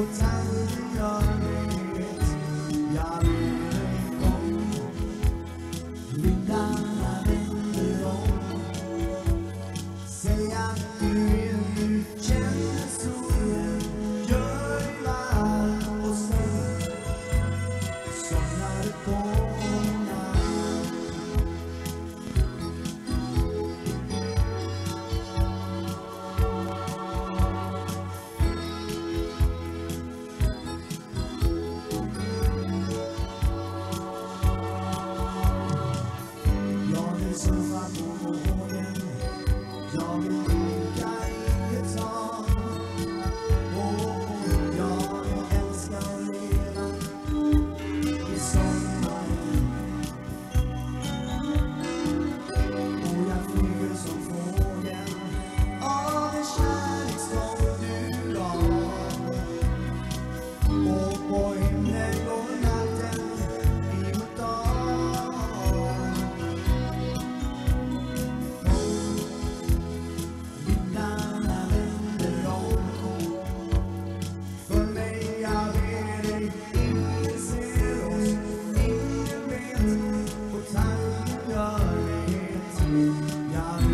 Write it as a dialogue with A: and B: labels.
A: och tanken jag vet. Jag ber dig kom, vindarna vänder om. Säg att du vill, känner solen, gör dig varm och snäll. Somnar du på Jag vill surfa på vågen, jag vill not